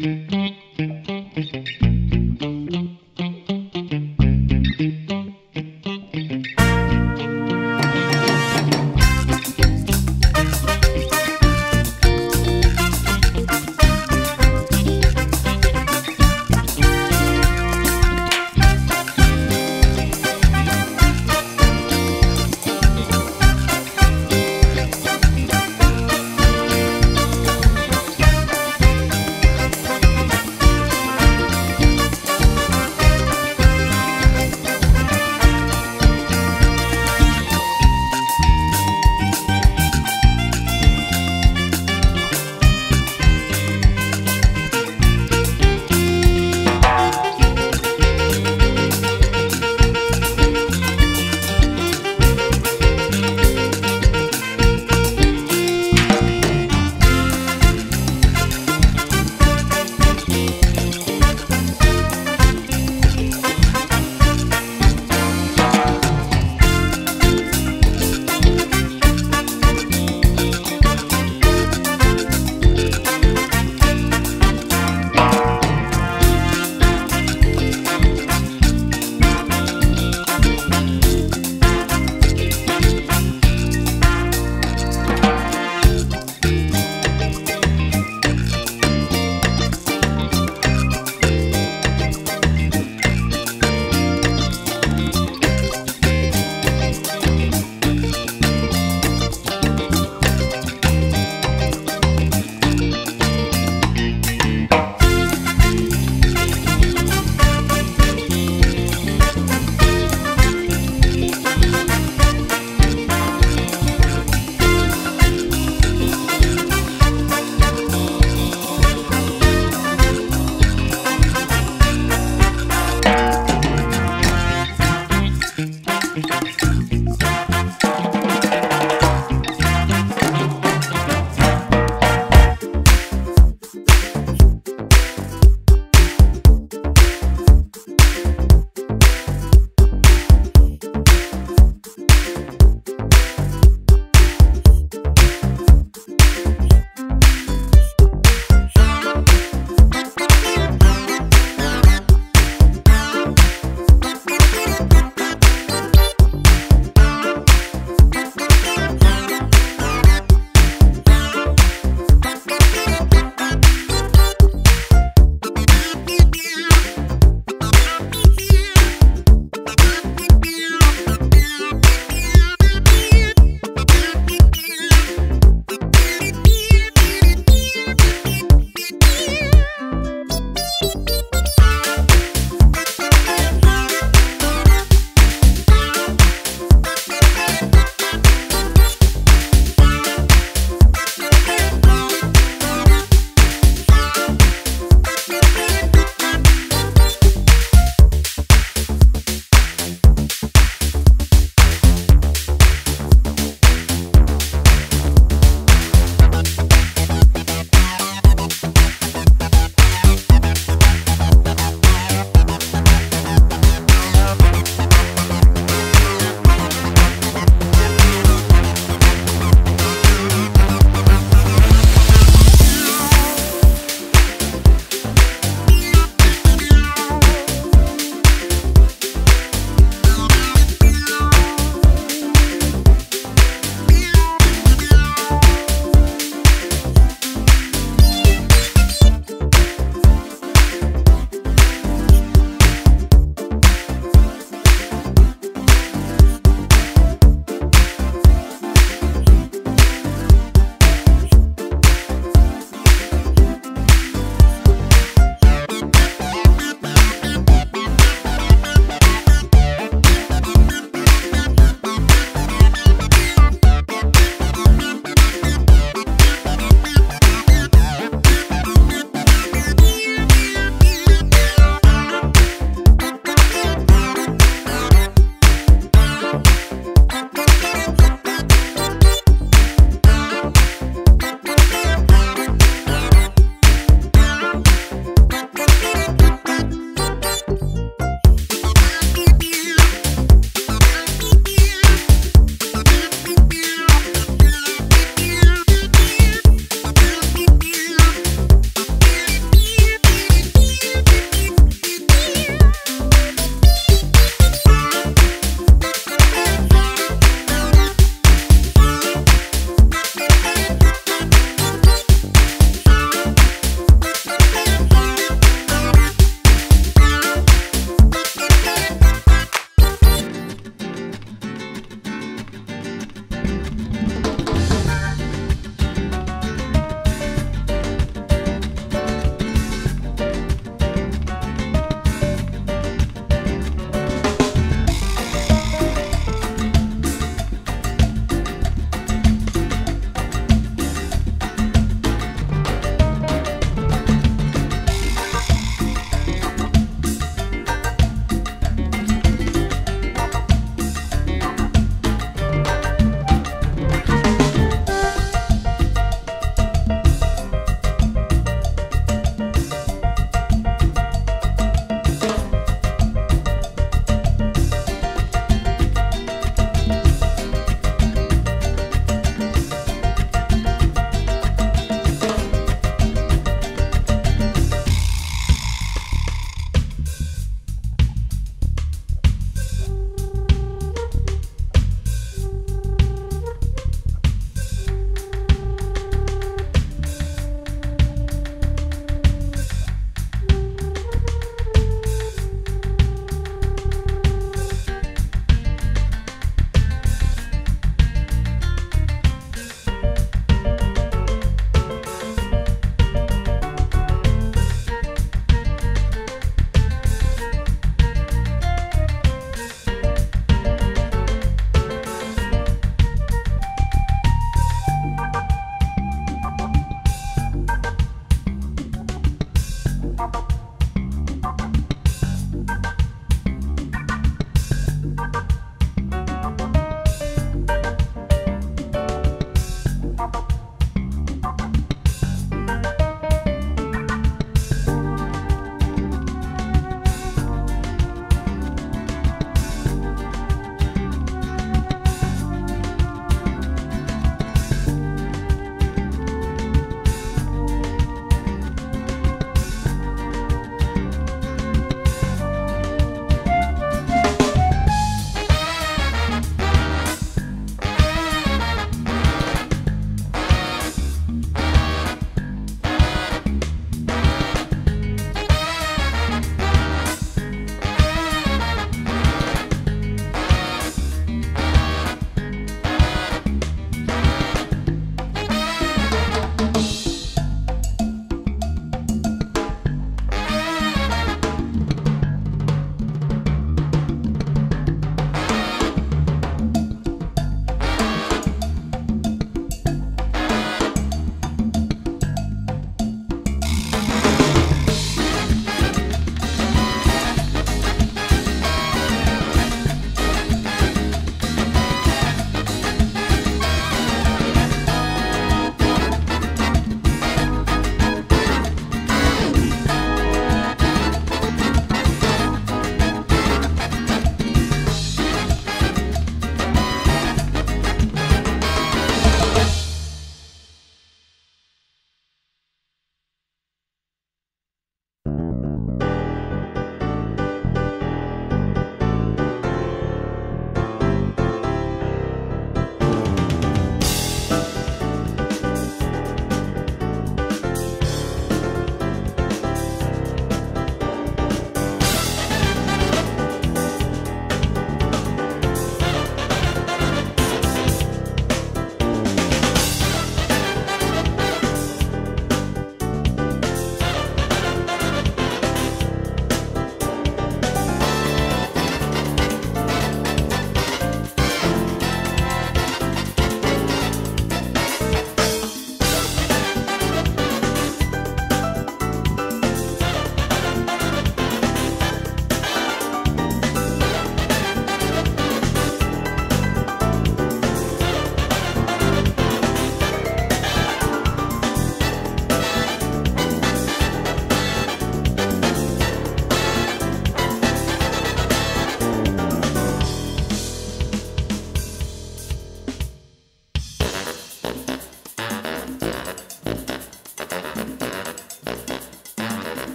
Mm-hmm.